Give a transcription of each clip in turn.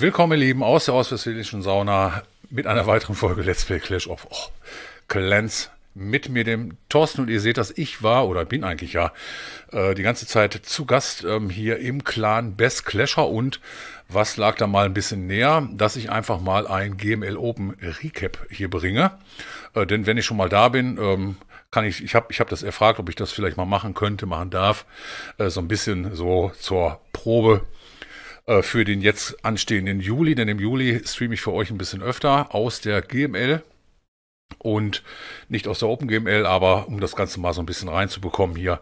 Willkommen, ihr Lieben, aus der ostwestfälischen Sauna mit einer weiteren Folge Let's Play Clash of oh, Clans mit mir, dem Thorsten. Und ihr seht, dass ich war oder bin eigentlich ja äh, die ganze Zeit zu Gast ähm, hier im Clan Best Clasher. Und was lag da mal ein bisschen näher, dass ich einfach mal ein GML Open Recap hier bringe. Äh, denn wenn ich schon mal da bin, ähm, kann ich, ich habe ich hab das erfragt, ob ich das vielleicht mal machen könnte, machen darf. Äh, so ein bisschen so zur Probe äh, für den jetzt anstehenden Juli, denn im Juli streame ich für euch ein bisschen öfter aus der GML und nicht aus der OpenGML, aber um das Ganze mal so ein bisschen reinzubekommen hier,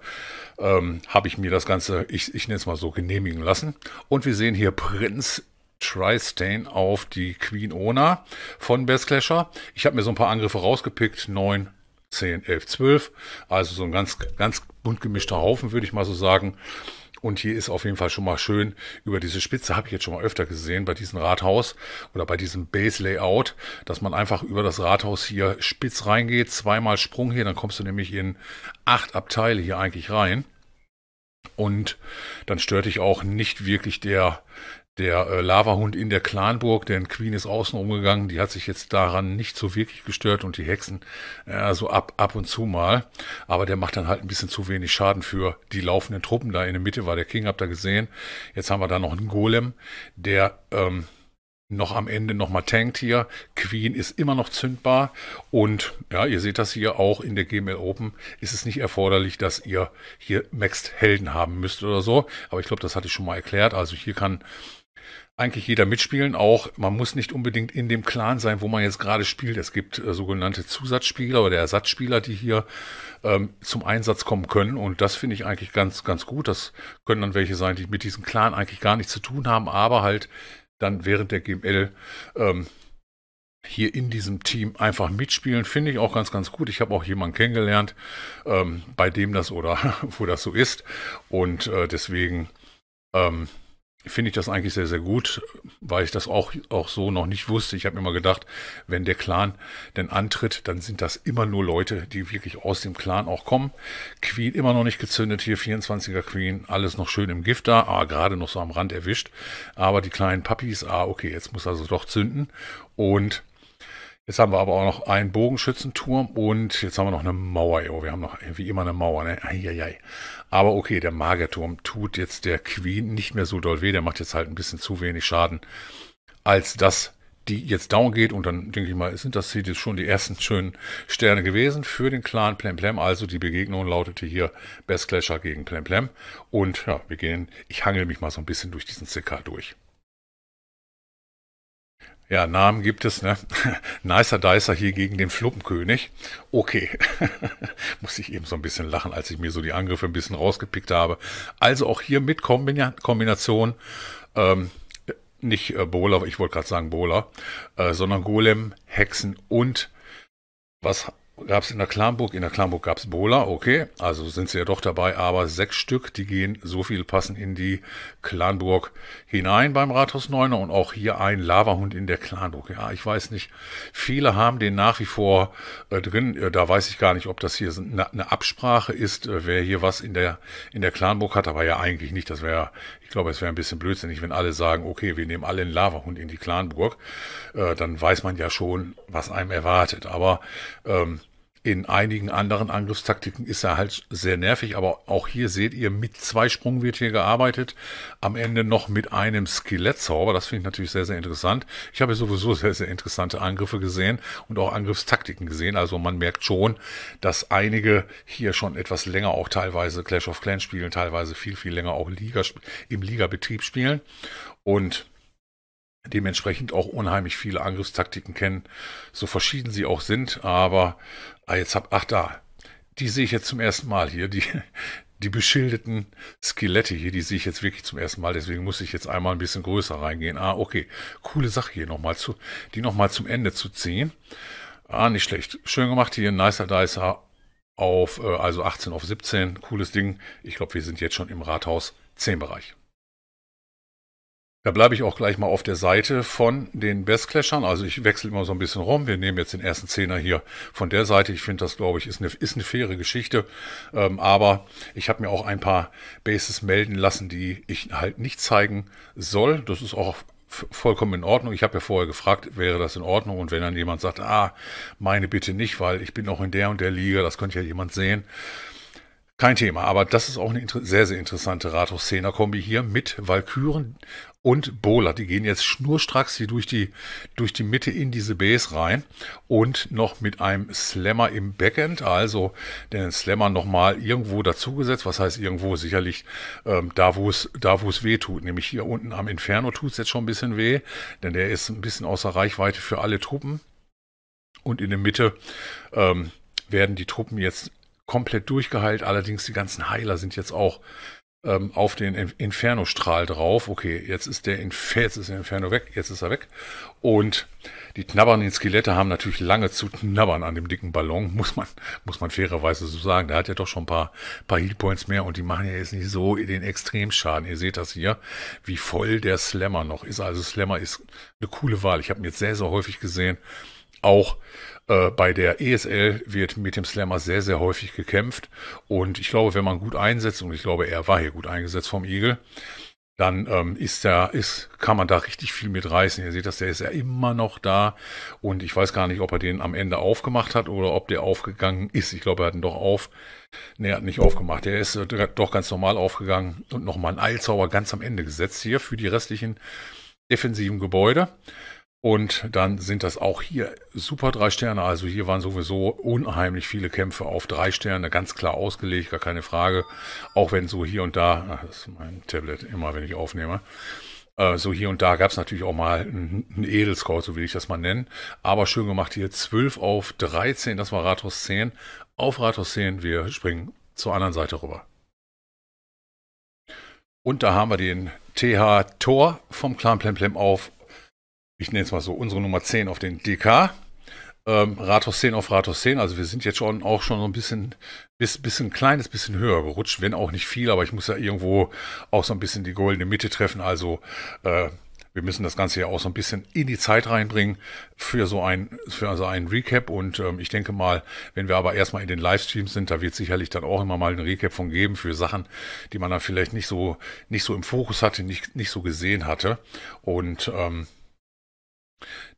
ähm, habe ich mir das Ganze, ich, ich nenne es mal so, genehmigen lassen. Und wir sehen hier Prinz Tristain auf die Queen Ona von Best Clasher. Ich habe mir so ein paar Angriffe rausgepickt, 9, 10, 11, 12. Also so ein ganz, ganz bunt gemischter Haufen, würde ich mal so sagen. Und hier ist auf jeden Fall schon mal schön über diese Spitze, habe ich jetzt schon mal öfter gesehen, bei diesem Rathaus oder bei diesem Base-Layout, dass man einfach über das Rathaus hier spitz reingeht, zweimal Sprung hier, dann kommst du nämlich in acht Abteile hier eigentlich rein. Und dann stört dich auch nicht wirklich der, der äh, Lavahund in der Clanburg, denn Queen ist außen umgegangen, die hat sich jetzt daran nicht so wirklich gestört und die Hexen äh, so ab, ab und zu mal. Aber der macht dann halt ein bisschen zu wenig Schaden für die laufenden Truppen. Da in der Mitte war der King, habt ihr gesehen. Jetzt haben wir da noch einen Golem, der ähm, noch am Ende nochmal tankt hier. Queen ist immer noch zündbar. Und ja, ihr seht das hier auch in der GML Open. Ist es nicht erforderlich, dass ihr hier Maxed Helden haben müsst oder so. Aber ich glaube, das hatte ich schon mal erklärt. Also hier kann eigentlich jeder mitspielen. Auch man muss nicht unbedingt in dem Clan sein, wo man jetzt gerade spielt. Es gibt äh, sogenannte Zusatzspieler oder Ersatzspieler, die hier ähm, zum Einsatz kommen können. Und das finde ich eigentlich ganz, ganz gut. Das können dann welche sein, die mit diesem Clan eigentlich gar nichts zu tun haben, aber halt dann während der GML ähm, hier in diesem Team einfach mitspielen, finde ich auch ganz, ganz gut. Ich habe auch jemanden kennengelernt, ähm, bei dem das oder wo das so ist. Und äh, deswegen ähm, finde ich das eigentlich sehr, sehr gut, weil ich das auch, auch so noch nicht wusste. Ich habe immer gedacht, wenn der Clan denn antritt, dann sind das immer nur Leute, die wirklich aus dem Clan auch kommen. Queen immer noch nicht gezündet, hier 24er Queen, alles noch schön im Gift da, ah, gerade noch so am Rand erwischt. Aber die kleinen Puppies, ah, okay, jetzt muss also doch zünden. Und Jetzt haben wir aber auch noch einen Bogenschützenturm und jetzt haben wir noch eine Mauer. Oh, wir haben noch wie immer eine Mauer. Ne? Eieiei. Aber okay, der Magerturm tut jetzt der Queen nicht mehr so doll weh. Der macht jetzt halt ein bisschen zu wenig Schaden, als dass die jetzt down geht. Und dann denke ich mal, sind das hier schon die ersten schönen Sterne gewesen für den Clan Plemplem. Also die Begegnung lautete hier Best Clasher gegen Plemplem. Und ja, wir gehen, ich hangel mich mal so ein bisschen durch diesen CK durch. Ja, Namen gibt es, ne? Nicer Dicer hier gegen den Fluppenkönig. Okay. Muss ich eben so ein bisschen lachen, als ich mir so die Angriffe ein bisschen rausgepickt habe. Also auch hier mit Kombina Kombination, ähm, nicht äh, Bowler, ich wollte gerade sagen Bowler, äh, sondern Golem, Hexen und was gab es in der Clanburg. In der Clanburg gab es Bowler, okay, also sind sie ja doch dabei, aber sechs Stück, die gehen, so viel passen in die Clanburg hinein beim Rathaus Neuner. Und auch hier ein Lavahund in der Clanburg. Ja, ich weiß nicht, viele haben den nach wie vor äh, drin, äh, da weiß ich gar nicht, ob das hier eine, eine Absprache ist, äh, wer hier was in der, in der Clanburg hat, aber ja eigentlich nicht, das wäre, ich glaube, es wäre ein bisschen blödsinnig, wenn alle sagen, okay, wir nehmen alle einen Lavahund in die Clanburg, äh, dann weiß man ja schon, was einem erwartet, aber ähm, in einigen anderen Angriffstaktiken ist er halt sehr nervig, aber auch hier seht ihr, mit zwei Sprung wird hier gearbeitet. Am Ende noch mit einem Skelettzauber. Das finde ich natürlich sehr, sehr interessant. Ich habe sowieso sehr, sehr interessante Angriffe gesehen und auch Angriffstaktiken gesehen. Also man merkt schon, dass einige hier schon etwas länger auch teilweise Clash of Clans spielen, teilweise viel, viel länger auch Liga, im Liga-Betrieb spielen. Und dementsprechend auch unheimlich viele Angriffstaktiken kennen, so verschieden sie auch sind, aber ah, jetzt hab, ach da, die sehe ich jetzt zum ersten Mal hier, die, die beschildeten Skelette hier, die sehe ich jetzt wirklich zum ersten Mal, deswegen muss ich jetzt einmal ein bisschen größer reingehen. Ah, okay, coole Sache hier nochmal zu, die nochmal zum Ende zu ziehen. Ah, nicht schlecht. Schön gemacht hier, nicer Dicer auf, äh, also 18 auf 17, cooles Ding. Ich glaube, wir sind jetzt schon im Rathaus 10 Bereich. Da bleibe ich auch gleich mal auf der Seite von den Best Clashern. Also ich wechsle immer so ein bisschen rum. Wir nehmen jetzt den ersten Zehner hier von der Seite. Ich finde das, glaube ich, ist eine, ist eine faire Geschichte. Ähm, aber ich habe mir auch ein paar Bases melden lassen, die ich halt nicht zeigen soll. Das ist auch vollkommen in Ordnung. Ich habe ja vorher gefragt, wäre das in Ordnung? Und wenn dann jemand sagt, ah, meine bitte nicht, weil ich bin noch in der und der Liga, das könnte ja jemand sehen. Kein Thema, aber das ist auch eine sehr, sehr interessante Rathaus-Szene-Kombi hier mit Valkyren und Bowler. Die gehen jetzt schnurstracks hier durch die, durch die Mitte in diese Base rein und noch mit einem Slammer im Backend, also den Slammer nochmal irgendwo dazugesetzt. Was heißt irgendwo? Sicherlich ähm, da, wo es, da, wo es weh tut. Nämlich hier unten am Inferno tut es jetzt schon ein bisschen weh, denn der ist ein bisschen außer Reichweite für alle Truppen. Und in der Mitte ähm, werden die Truppen jetzt komplett durchgeheilt. Allerdings die ganzen Heiler sind jetzt auch ähm, auf den Inferno-Strahl drauf. Okay, jetzt ist der Inf jetzt ist der Inferno weg, jetzt ist er weg. Und die knabbernden Skelette haben natürlich lange zu knabbern an dem dicken Ballon, muss man, muss man fairerweise so sagen. Der hat ja doch schon ein paar, paar Heatpoints mehr und die machen ja jetzt nicht so den Extremschaden. Ihr seht das hier, wie voll der Slammer noch ist. Also Slammer ist eine coole Wahl. Ich habe ihn jetzt sehr, sehr häufig gesehen. Auch äh, bei der ESL wird mit dem Slammer sehr, sehr häufig gekämpft. Und ich glaube, wenn man gut einsetzt, und ich glaube, er war hier gut eingesetzt vom Igel, dann ähm, ist da, ist, kann man da richtig viel mit reißen. Ihr seht das, der ist ja immer noch da. Und ich weiß gar nicht, ob er den am Ende aufgemacht hat oder ob der aufgegangen ist. Ich glaube, er hat ihn doch auf. Ne, er hat nicht aufgemacht. Der ist äh, doch ganz normal aufgegangen und nochmal einen Eilzauber ganz am Ende gesetzt hier für die restlichen defensiven Gebäude. Und dann sind das auch hier super drei Sterne. Also hier waren sowieso unheimlich viele Kämpfe auf drei Sterne, ganz klar ausgelegt, gar keine Frage. Auch wenn so hier und da, ach, das ist mein Tablet immer, wenn ich aufnehme, äh, so hier und da gab es natürlich auch mal einen Edelscout, so will ich das mal nennen. Aber schön gemacht hier 12 auf 13, das war Rathaus 10. Auf Rathaus 10, wir springen zur anderen Seite rüber. Und da haben wir den TH Tor vom Clan Plemplem auf ich nenne es mal so, unsere Nummer 10 auf den DK. Ähm, Rathaus 10 auf Rathaus 10. Also wir sind jetzt schon auch schon so ein bisschen, bis, bisschen ein kleines bisschen höher gerutscht, wenn auch nicht viel, aber ich muss ja irgendwo auch so ein bisschen die goldene Mitte treffen. Also äh, wir müssen das Ganze ja auch so ein bisschen in die Zeit reinbringen für so ein, für also ein Recap. Und ähm, ich denke mal, wenn wir aber erstmal in den Livestreams sind, da wird sicherlich dann auch immer mal ein Recap von geben für Sachen, die man dann vielleicht nicht so, nicht so im Fokus hatte, nicht, nicht so gesehen hatte. Und ähm,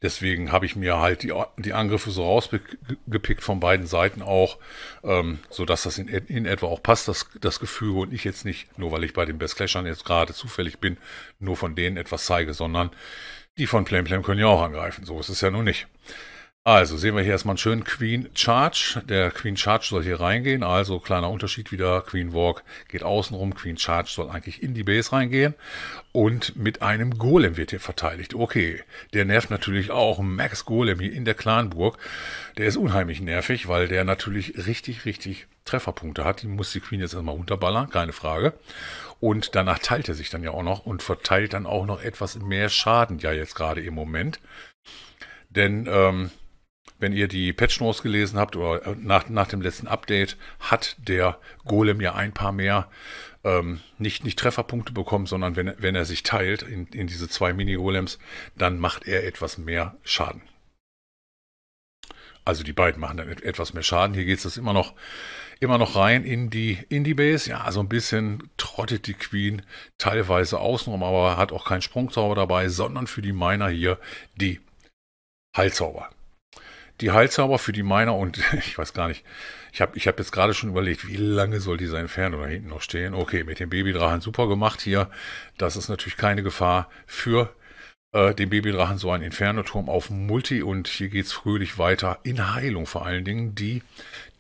Deswegen habe ich mir halt die, die Angriffe so rausgepickt von beiden Seiten auch, ähm, so dass das in, in etwa auch passt, das, das Gefüge und ich jetzt nicht, nur weil ich bei den Best Clashern jetzt gerade zufällig bin, nur von denen etwas zeige, sondern die von Plam Plam können ja auch angreifen. So ist es ja nun nicht. Also sehen wir hier erstmal einen schönen Queen Charge. Der Queen Charge soll hier reingehen. Also kleiner Unterschied wieder. Queen Walk geht außenrum. Queen Charge soll eigentlich in die Base reingehen. Und mit einem Golem wird hier verteidigt. Okay, der nervt natürlich auch. Max Golem hier in der Clanburg. Der ist unheimlich nervig, weil der natürlich richtig, richtig Trefferpunkte hat. Die muss die Queen jetzt erstmal runterballern, keine Frage. Und danach teilt er sich dann ja auch noch und verteilt dann auch noch etwas mehr Schaden ja jetzt gerade im Moment. Denn ähm, wenn ihr die Patch Notes gelesen habt oder äh, nach, nach dem letzten Update, hat der Golem ja ein paar mehr ähm, nicht, nicht Trefferpunkte bekommen, sondern wenn, wenn er sich teilt in, in diese zwei Mini-Golems, dann macht er etwas mehr Schaden. Also die beiden machen dann etwas mehr Schaden. Hier geht es immer noch, immer noch rein in die, in die Base. Ja, so ein bisschen trottet die Queen teilweise außenrum, aber hat auch keinen Sprungzauber dabei, sondern für die Miner hier die Heilzauber die Heilzauber für die Miner und ich weiß gar nicht, ich habe ich hab jetzt gerade schon überlegt, wie lange soll dieser Inferno da hinten noch stehen. Okay, mit dem Babydrachen super gemacht hier. Das ist natürlich keine Gefahr für äh, den Babydrachen, so ein Inferno-Turm auf Multi und hier geht's fröhlich weiter in Heilung vor allen Dingen. Die,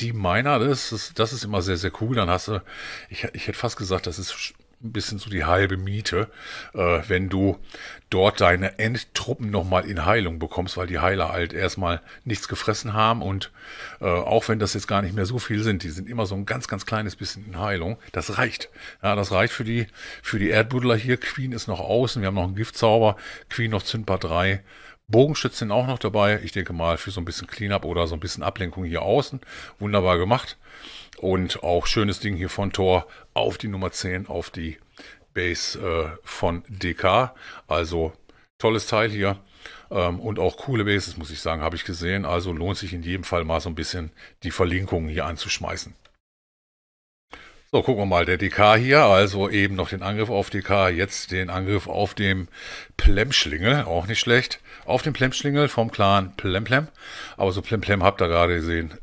die Miner, das ist, das ist immer sehr, sehr cool. Dann hast du, ich, ich hätte fast gesagt, das ist ein bisschen so die halbe Miete, äh, wenn du dort deine Endtruppen nochmal in Heilung bekommst, weil die Heiler halt erstmal nichts gefressen haben und äh, auch wenn das jetzt gar nicht mehr so viel sind, die sind immer so ein ganz, ganz kleines bisschen in Heilung, das reicht. Ja, das reicht für die, für die Erdbuddler hier. Queen ist noch außen, wir haben noch einen Giftzauber, Queen noch Zündbar 3, Bogenschützen auch noch dabei. Ich denke mal für so ein bisschen Cleanup oder so ein bisschen Ablenkung hier außen. Wunderbar gemacht. Und auch schönes Ding hier von Tor auf die Nummer 10, auf die Base äh, von DK. Also tolles Teil hier. Ähm, und auch coole Bases, muss ich sagen, habe ich gesehen. Also lohnt sich in jedem Fall mal so ein bisschen die Verlinkungen hier anzuschmeißen. So, gucken wir mal, der DK hier, also eben noch den Angriff auf DK, jetzt den Angriff auf dem Plemschlingel, auch nicht schlecht, auf dem Plemschlingel vom Clan Plemplem, aber so Plemplem habt ihr gerade gesehen,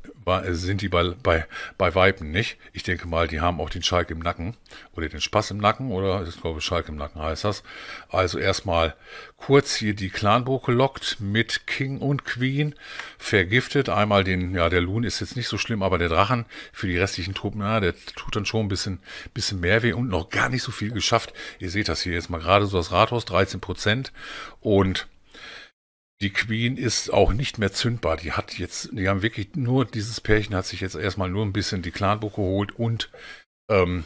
sind die bei, bei, bei Weiben nicht. Ich denke mal, die haben auch den Schalk im Nacken oder den Spaß im Nacken oder ich glaube Schalk im Nacken heißt das. Also erstmal kurz hier die Clanburg gelockt mit King und Queen vergiftet. Einmal den, ja, der Loon ist jetzt nicht so schlimm, aber der Drachen für die restlichen Truppen, ja, der tut dann schon ein bisschen, bisschen mehr weh und noch gar nicht so viel geschafft. Ihr seht das hier jetzt mal gerade so das Rathaus, 13 Prozent und die Queen ist auch nicht mehr zündbar. Die hat jetzt, die haben wirklich nur, dieses Pärchen hat sich jetzt erstmal nur ein bisschen die Clanburg geholt und ähm,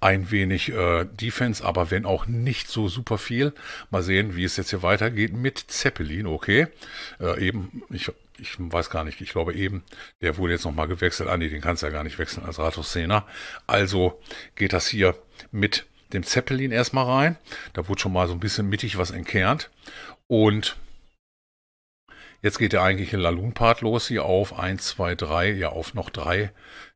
ein wenig äh, Defense, aber wenn auch nicht so super viel. Mal sehen, wie es jetzt hier weitergeht mit Zeppelin, okay. Äh, eben, ich, ich weiß gar nicht, ich glaube eben, der wurde jetzt nochmal gewechselt. Ah nee, den kannst du ja gar nicht wechseln als Rathaus-Szene. Also geht das hier mit dem Zeppelin erstmal rein. Da wurde schon mal so ein bisschen mittig was entkernt. Und Jetzt geht der eigentliche Laloon-Part los hier auf 1, 2, 3, ja auf noch 3,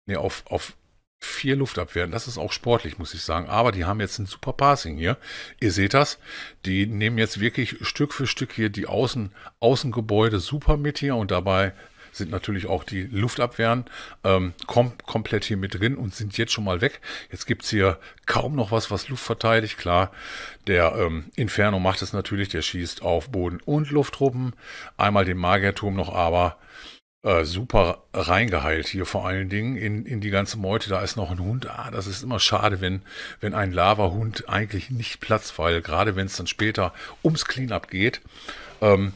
ne, auf, auf vier Luftabwehren. Das ist auch sportlich, muss ich sagen. Aber die haben jetzt ein super Passing hier. Ihr seht das. Die nehmen jetzt wirklich Stück für Stück hier die Außen, Außengebäude super mit hier und dabei sind natürlich auch die Luftabwehren ähm, kom komplett hier mit drin und sind jetzt schon mal weg. Jetzt gibt's hier kaum noch was, was Luft verteidigt. Klar, der ähm, Inferno macht es natürlich, der schießt auf Boden- und Lufttruppen. Einmal den Magierturm noch, aber äh, super reingeheilt hier vor allen Dingen in, in die ganze Meute. Da ist noch ein Hund. Ah, das ist immer schade, wenn, wenn ein Lavahund eigentlich nicht platzt, weil gerade wenn es dann später ums Cleanup geht, ähm,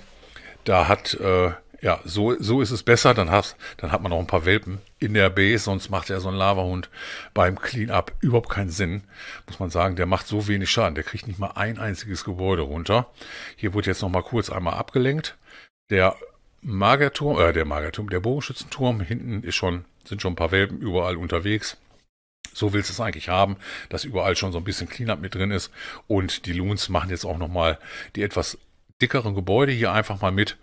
da hat äh, ja, so, so ist es besser. Dann, hast, dann hat man noch ein paar Welpen in der Base, sonst macht ja so ein Lavahund beim Cleanup überhaupt keinen Sinn. Muss man sagen, der macht so wenig Schaden. Der kriegt nicht mal ein einziges Gebäude runter. Hier wurde jetzt noch mal kurz einmal abgelenkt. Der Magerturm, äh, der Magerturm, der Bogenschützenturm, hinten ist schon, sind schon ein paar Welpen überall unterwegs. So willst du es eigentlich haben, dass überall schon so ein bisschen Cleanup mit drin ist. Und die Loons machen jetzt auch nochmal die etwas dickeren Gebäude hier einfach mal mit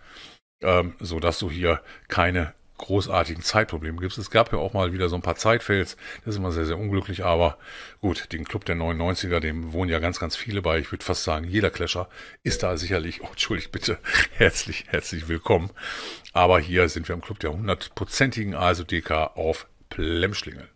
ähm, so dass du hier keine großartigen Zeitprobleme gibst. Es gab ja auch mal wieder so ein paar Zeitfails, das ist immer sehr, sehr unglücklich, aber gut, den Club der 99er, dem wohnen ja ganz, ganz viele bei. Ich würde fast sagen, jeder Clasher ist da sicherlich, oh, entschuldigt bitte, herzlich, herzlich willkommen. Aber hier sind wir im Club der hundertprozentigen also DK auf Plemschlingel.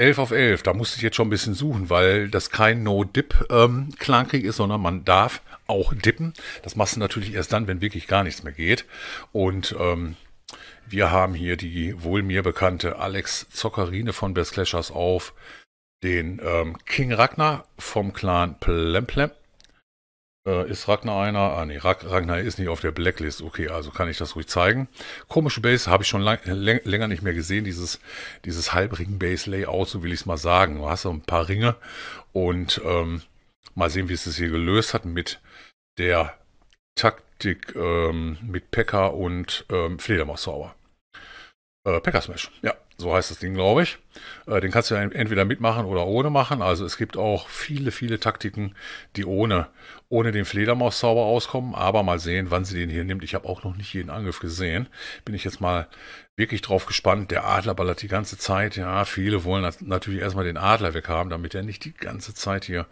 11 auf 11, da musste ich jetzt schon ein bisschen suchen, weil das kein No-Dip-Clankrieg ähm, ist, sondern man darf auch dippen. Das machst du natürlich erst dann, wenn wirklich gar nichts mehr geht. Und ähm, wir haben hier die wohl mir bekannte Alex Zockerine von Best Clashers auf den ähm, King Ragnar vom Clan Plemplem äh, ist Ragnar einer? Ah nee, Ragnar ist nicht auf der Blacklist. Okay, also kann ich das ruhig zeigen. Komische Base habe ich schon lang, länger nicht mehr gesehen. Dieses, dieses Halbring-Base-Layout, so will ich es mal sagen. Du hast so ein paar Ringe und ähm, mal sehen, wie es das hier gelöst hat mit der Taktik ähm, mit Pekka und ähm, Fledermauszauber. Äh, Pekka Smash, ja. So heißt das Ding, glaube ich. Äh, den kannst du entweder mitmachen oder ohne machen. Also es gibt auch viele, viele Taktiken, die ohne, ohne den Fledermauszauber auskommen. Aber mal sehen, wann sie den hier nimmt. Ich habe auch noch nicht jeden Angriff gesehen. Bin ich jetzt mal wirklich drauf gespannt. Der Adler ballert die ganze Zeit. Ja, viele wollen natürlich erstmal den Adler weghaben, damit er nicht die ganze Zeit hier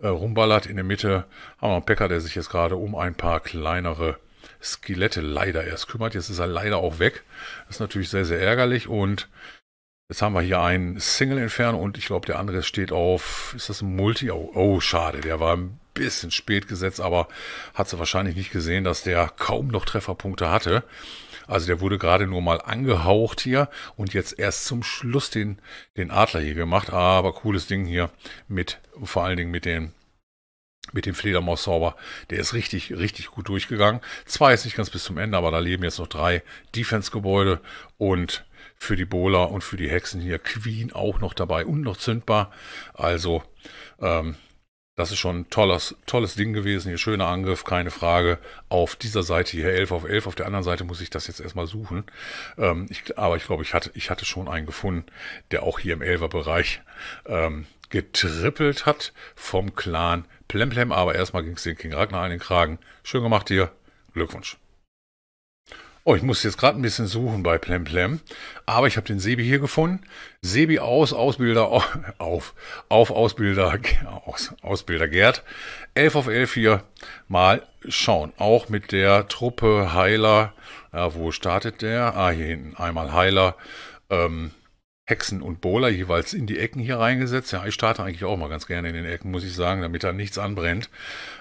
äh, rumballert. In der Mitte haben wir einen Packer, der sich jetzt gerade um ein paar kleinere Skelette leider erst kümmert. Jetzt ist er leider auch weg. Das ist natürlich sehr, sehr ärgerlich. Und jetzt haben wir hier einen Single-Inferno und ich glaube, der andere steht auf, ist das ein Multi? Oh, oh, schade, der war ein bisschen spät gesetzt, aber hat sie wahrscheinlich nicht gesehen, dass der kaum noch Trefferpunkte hatte. Also der wurde gerade nur mal angehaucht hier und jetzt erst zum Schluss den, den Adler hier gemacht. Aber cooles Ding hier mit, vor allen Dingen mit den mit dem Fledermauszauber. Der ist richtig, richtig gut durchgegangen. Zwar ist nicht ganz bis zum Ende, aber da leben jetzt noch drei Defense-Gebäude und für die Bowler und für die Hexen hier Queen auch noch dabei und noch zündbar. Also, ähm, das ist schon ein tolles, tolles Ding gewesen. Hier schöner Angriff, keine Frage. Auf dieser Seite hier 11 auf 11. Auf der anderen Seite muss ich das jetzt erstmal suchen. Ähm, ich, aber ich glaube, ich hatte, ich hatte schon einen gefunden, der auch hier im 11er Bereich ähm, getrippelt hat vom Clan Plemplem, aber erstmal ging es den King Ragnar an den Kragen. Schön gemacht dir. Glückwunsch. Oh, ich muss jetzt gerade ein bisschen suchen bei Plemplem, aber ich habe den Sebi hier gefunden. Sebi aus, Ausbilder auf, auf Ausbilder, aus, Ausbilder Gerd. 11 auf 11 hier mal schauen. Auch mit der Truppe Heiler. Ja, wo startet der? Ah, hier hinten. Einmal Heiler. Ähm, Hexen und Bowler jeweils in die Ecken hier reingesetzt. Ja, ich starte eigentlich auch mal ganz gerne in den Ecken, muss ich sagen, damit da nichts anbrennt.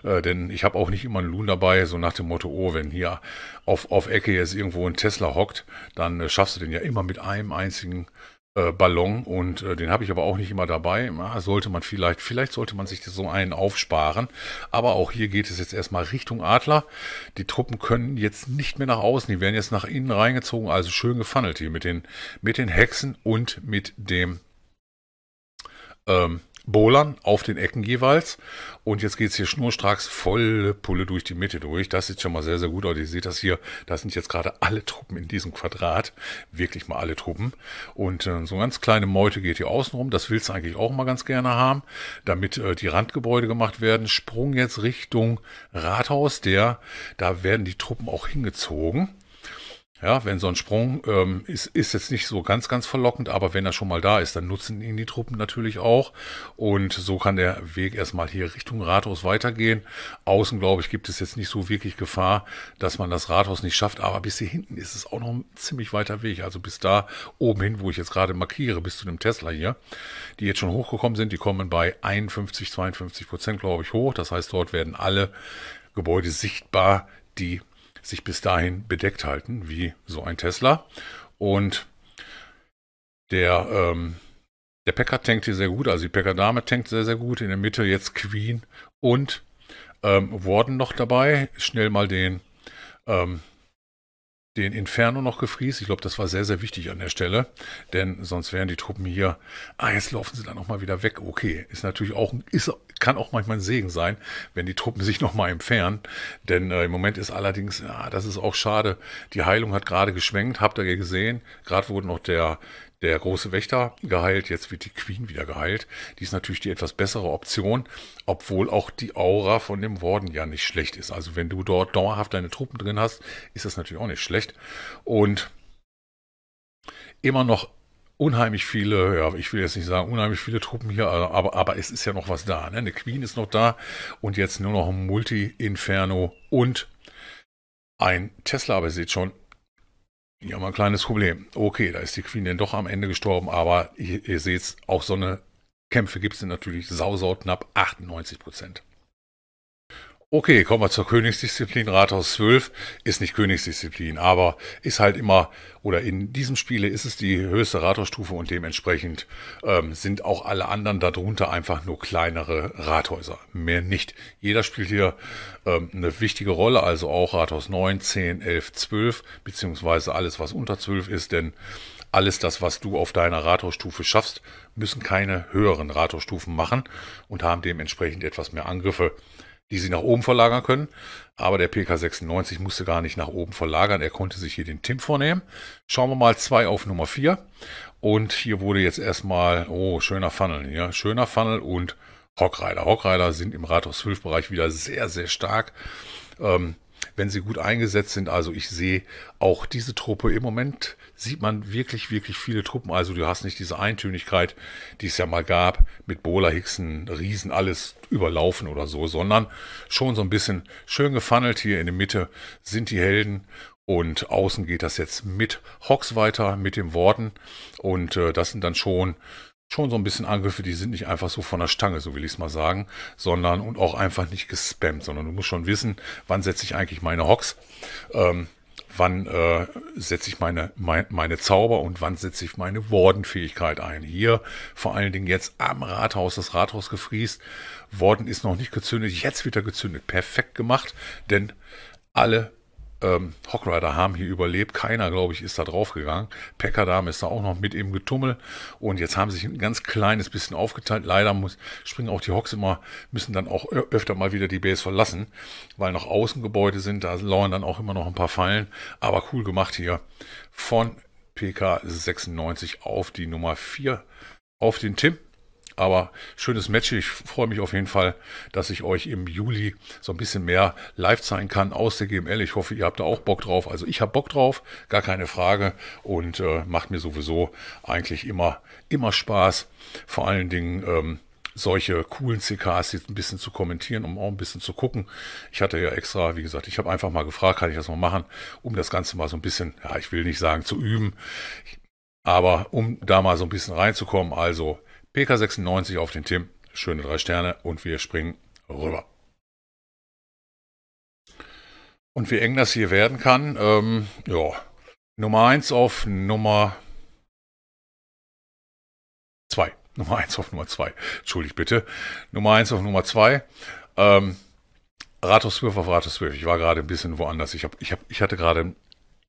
Äh, denn ich habe auch nicht immer einen Loon dabei, so nach dem Motto, oh, wenn hier auf, auf Ecke jetzt irgendwo ein Tesla hockt, dann äh, schaffst du den ja immer mit einem einzigen äh, Ballon und äh, den habe ich aber auch nicht immer dabei. Na, sollte man vielleicht, vielleicht sollte man sich so einen aufsparen. Aber auch hier geht es jetzt erstmal Richtung Adler. Die Truppen können jetzt nicht mehr nach außen, die werden jetzt nach innen reingezogen, also schön gefunnelt hier mit den, mit den Hexen und mit dem ähm, Bowlern auf den Ecken jeweils. Und jetzt geht's hier schnurstracks volle Pulle durch die Mitte durch. Das sieht schon mal sehr, sehr gut aus. Ihr seht das hier. Das sind jetzt gerade alle Truppen in diesem Quadrat. Wirklich mal alle Truppen. Und äh, so eine ganz kleine Meute geht hier außen rum. Das willst du eigentlich auch mal ganz gerne haben, damit äh, die Randgebäude gemacht werden. Sprung jetzt Richtung Rathaus. Der, da werden die Truppen auch hingezogen. Ja, wenn so ein Sprung ähm, ist, ist jetzt nicht so ganz, ganz verlockend, aber wenn er schon mal da ist, dann nutzen ihn die Truppen natürlich auch. Und so kann der Weg erstmal hier Richtung Rathaus weitergehen. Außen, glaube ich, gibt es jetzt nicht so wirklich Gefahr, dass man das Rathaus nicht schafft. Aber bis hier hinten ist es auch noch ein ziemlich weiter Weg. Also bis da oben hin, wo ich jetzt gerade markiere, bis zu dem Tesla hier, die jetzt schon hochgekommen sind, die kommen bei 51, 52 Prozent, glaube ich, hoch. Das heißt, dort werden alle Gebäude sichtbar, die sich bis dahin bedeckt halten, wie so ein Tesla. Und der, ähm, der Packer tankt hier sehr gut, also die Packer Dame tankt sehr, sehr gut. In der Mitte jetzt Queen und ähm, Warden noch dabei. Schnell mal den ähm, den Inferno noch gefriest. Ich glaube, das war sehr, sehr wichtig an der Stelle, denn sonst wären die Truppen hier, ah, jetzt laufen sie dann noch mal wieder weg. Okay, ist natürlich auch, ist, kann auch manchmal ein Segen sein, wenn die Truppen sich noch mal entfernen, denn äh, im Moment ist allerdings, ja, das ist auch schade, die Heilung hat gerade geschwenkt, habt ihr gesehen, gerade wurde noch der, der große Wächter geheilt, jetzt wird die Queen wieder geheilt. Die ist natürlich die etwas bessere Option, obwohl auch die Aura von dem Warden ja nicht schlecht ist. Also wenn du dort dauerhaft deine Truppen drin hast, ist das natürlich auch nicht schlecht. Und immer noch unheimlich viele, ja, ich will jetzt nicht sagen unheimlich viele Truppen hier, aber, aber es ist ja noch was da. Ne? Eine Queen ist noch da und jetzt nur noch ein Multi-Inferno und ein Tesla, aber ihr seht schon, ja, mal ein kleines Problem. Okay, da ist die Queen denn doch am Ende gestorben, aber ihr, ihr seht, auch so eine Kämpfe gibt es natürlich sausau knapp 98 Prozent. Okay, kommen wir zur Königsdisziplin. Rathaus 12 ist nicht Königsdisziplin, aber ist halt immer, oder in diesem Spiele ist es die höchste Rathausstufe und dementsprechend ähm, sind auch alle anderen darunter einfach nur kleinere Rathäuser. Mehr nicht. Jeder spielt hier ähm, eine wichtige Rolle, also auch Rathaus 9, 10, 11, 12, beziehungsweise alles, was unter 12 ist, denn alles das, was du auf deiner Rathausstufe schaffst, müssen keine höheren Rathausstufen machen und haben dementsprechend etwas mehr Angriffe die sie nach oben verlagern können. Aber der PK96 musste gar nicht nach oben verlagern. Er konnte sich hier den Tim vornehmen. Schauen wir mal zwei auf Nummer vier. Und hier wurde jetzt erstmal, oh, schöner Funnel hier. Schöner Funnel und Hockrider. Hockrider sind im Rathaus 12 Bereich wieder sehr, sehr stark. Ähm, wenn sie gut eingesetzt sind. Also ich sehe auch diese Truppe. Im Moment sieht man wirklich, wirklich viele Truppen. Also du hast nicht diese Eintönigkeit, die es ja mal gab, mit Bowler, Hixen, Riesen, alles überlaufen oder so, sondern schon so ein bisschen schön gefunnelt. Hier in der Mitte sind die Helden und außen geht das jetzt mit Hawks weiter, mit dem Worten. Und äh, das sind dann schon schon so ein bisschen Angriffe, die sind nicht einfach so von der Stange, so will ich es mal sagen, sondern und auch einfach nicht gespammt, sondern du musst schon wissen, wann setze ich eigentlich meine Hocks, ähm, wann äh, setze ich meine, mein, meine Zauber und wann setze ich meine Wordenfähigkeit ein. Hier vor allen Dingen jetzt am Rathaus, das Rathaus gefriest. Worden ist noch nicht gezündet, jetzt wird er gezündet. Perfekt gemacht, denn alle ähm, Hockrider haben hier überlebt. Keiner, glaube ich, ist da draufgegangen. Packardam ist da auch noch mit im Getummel. Und jetzt haben sich ein ganz kleines bisschen aufgeteilt. Leider muss, springen auch die Hocks immer, müssen dann auch öfter mal wieder die Base verlassen, weil noch Außengebäude sind. Da lauern dann auch immer noch ein paar Fallen. Aber cool gemacht hier von PK96 auf die Nummer 4 auf den Tim. Aber schönes Match. Ich freue mich auf jeden Fall, dass ich euch im Juli so ein bisschen mehr live zeigen kann aus der GML. Ich hoffe, ihr habt da auch Bock drauf. Also ich habe Bock drauf, gar keine Frage und äh, macht mir sowieso eigentlich immer, immer Spaß. Vor allen Dingen, ähm, solche coolen CKs jetzt ein bisschen zu kommentieren, um auch ein bisschen zu gucken. Ich hatte ja extra, wie gesagt, ich habe einfach mal gefragt, kann ich das mal machen, um das Ganze mal so ein bisschen, ja, ich will nicht sagen zu üben, aber um da mal so ein bisschen reinzukommen. Also PK96 auf den Tim, schöne drei Sterne und wir springen rüber. Und wie eng das hier werden kann, ähm, ja, Nummer 1 auf Nummer 2. Nummer 1 auf Nummer 2. Entschuldigt bitte. Nummer 1 auf Nummer 2. Ähm, Rathaus 12 auf Rathaus 12. Ich war gerade ein bisschen woanders. Ich, hab, ich, hab, ich hatte gerade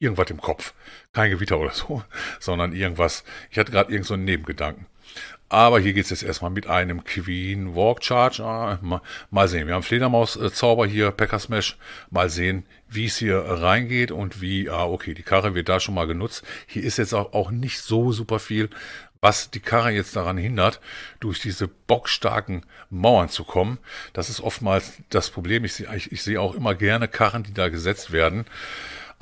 irgendwas im Kopf. Kein Gewitter oder so, sondern irgendwas. Ich hatte gerade irgend so einen Nebengedanken. Aber hier geht es jetzt erstmal mit einem Queen Walk Charge. Ah, mal, mal, sehen. Wir haben Fledermaus-Zauber hier, Packer Smash. Mal sehen, wie es hier reingeht und wie, ah, okay, die Karre wird da schon mal genutzt. Hier ist jetzt auch, auch nicht so super viel, was die Karre jetzt daran hindert, durch diese bockstarken Mauern zu kommen. Das ist oftmals das Problem. Ich ich, ich sehe auch immer gerne Karren, die da gesetzt werden,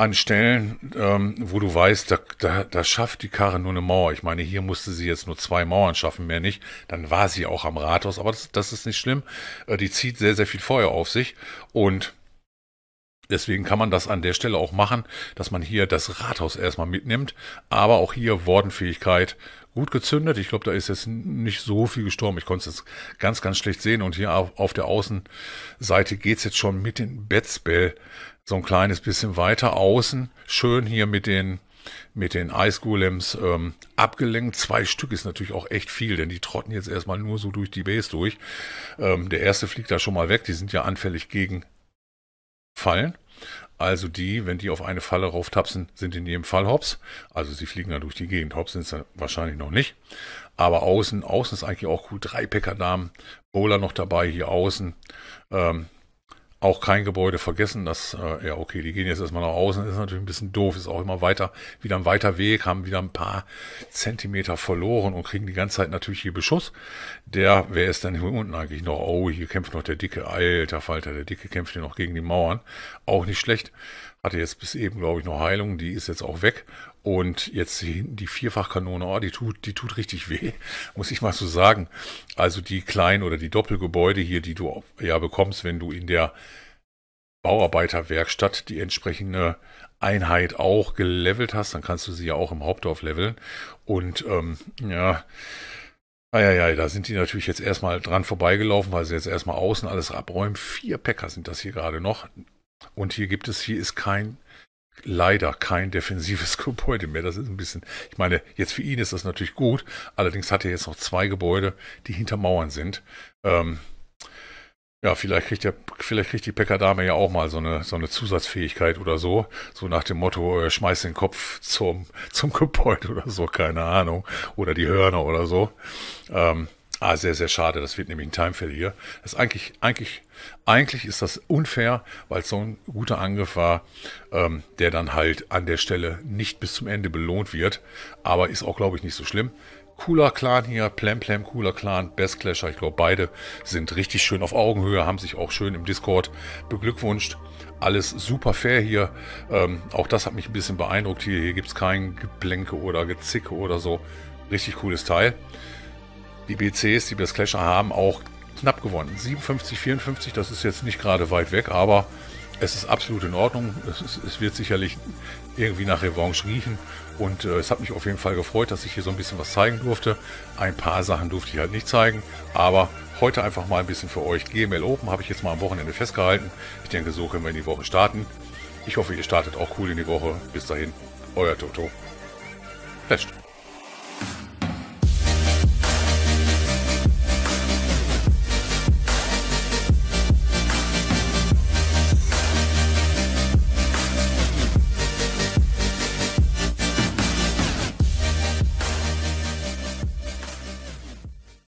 an Stellen, ähm, wo du weißt, da, da, da schafft die Karre nur eine Mauer. Ich meine, hier musste sie jetzt nur zwei Mauern schaffen, mehr nicht. Dann war sie auch am Rathaus, aber das, das ist nicht schlimm. Äh, die zieht sehr, sehr viel Feuer auf sich und Deswegen kann man das an der Stelle auch machen, dass man hier das Rathaus erstmal mitnimmt. Aber auch hier Wordenfähigkeit gut gezündet. Ich glaube, da ist jetzt nicht so viel gestorben. Ich konnte es jetzt ganz, ganz schlecht sehen. Und hier auf, auf der Außenseite geht's jetzt schon mit den Betzbell so ein kleines bisschen weiter außen. Schön hier mit den mit den Ice Golems ähm, abgelenkt. Zwei Stück ist natürlich auch echt viel, denn die trotten jetzt erstmal nur so durch die Base durch. Ähm, der erste fliegt da schon mal weg. Die sind ja anfällig gegen Fallen. Also die, wenn die auf eine Falle rauftapsen, sind in jedem Fall Hops. Also sie fliegen dann durch die Gegend. Hops sind sie wahrscheinlich noch nicht. Aber außen, außen ist eigentlich auch cool. Drei Packerdamen, Bowler noch dabei hier außen. Ähm, auch kein Gebäude vergessen, dass, äh, ja, okay, die gehen jetzt erstmal nach außen, ist natürlich ein bisschen doof, ist auch immer weiter, wieder ein weiter Weg, haben wieder ein paar Zentimeter verloren und kriegen die ganze Zeit natürlich hier Beschuss. Der, wer ist denn hier unten eigentlich noch? Oh, hier kämpft noch der Dicke, alter Falter, der Dicke kämpft hier noch gegen die Mauern. Auch nicht schlecht. Hatte jetzt bis eben, glaube ich, noch Heilung, die ist jetzt auch weg. Und jetzt die Vierfachkanone, oh, die tut, die tut richtig weh, muss ich mal so sagen. Also die kleinen oder die Doppelgebäude hier, die du ja bekommst, wenn du in der Bauarbeiterwerkstatt die entsprechende Einheit auch gelevelt hast, dann kannst du sie ja auch im Hauptdorf leveln. Und ähm, ja, ja, ja, da sind die natürlich jetzt erstmal dran vorbeigelaufen, weil sie jetzt erstmal außen alles abräumen. Vier Päcker sind das hier gerade noch. Und hier gibt es, hier ist kein, leider kein defensives Gebäude mehr. Das ist ein bisschen, ich meine, jetzt für ihn ist das natürlich gut. Allerdings hat er jetzt noch zwei Gebäude, die hinter Mauern sind. Ähm, ja, vielleicht kriegt der, vielleicht kriegt die Päckerdame ja auch mal so eine, so eine Zusatzfähigkeit oder so. So nach dem Motto, äh, schmeiß den Kopf zum, zum Gebäude oder so, keine Ahnung. Oder die Hörner oder so. Ähm, Ah, sehr, sehr schade. Das wird nämlich ein Timefall hier. Das ist eigentlich, eigentlich, eigentlich ist das unfair, weil es so ein guter Angriff war, ähm, der dann halt an der Stelle nicht bis zum Ende belohnt wird. Aber ist auch, glaube ich, nicht so schlimm. Cooler Clan hier, Plam Plam, cooler Clan, Best Clasher. Ich glaube, beide sind richtig schön auf Augenhöhe, haben sich auch schön im Discord beglückwünscht. Alles super fair hier. Ähm, auch das hat mich ein bisschen beeindruckt. Hier, hier gibt's kein Geblänke oder Gezicke oder so. Richtig cooles Teil die BCs, die das Clasher haben, auch knapp gewonnen. 57, 54, das ist jetzt nicht gerade weit weg, aber es ist absolut in Ordnung. Es, ist, es wird sicherlich irgendwie nach Revanche riechen. Und äh, es hat mich auf jeden Fall gefreut, dass ich hier so ein bisschen was zeigen durfte. Ein paar Sachen durfte ich halt nicht zeigen, aber heute einfach mal ein bisschen für euch. GML Open habe ich jetzt mal am Wochenende festgehalten. Ich denke, so können wir in die Woche starten. Ich hoffe, ihr startet auch cool in die Woche. Bis dahin, euer Toto. Fest.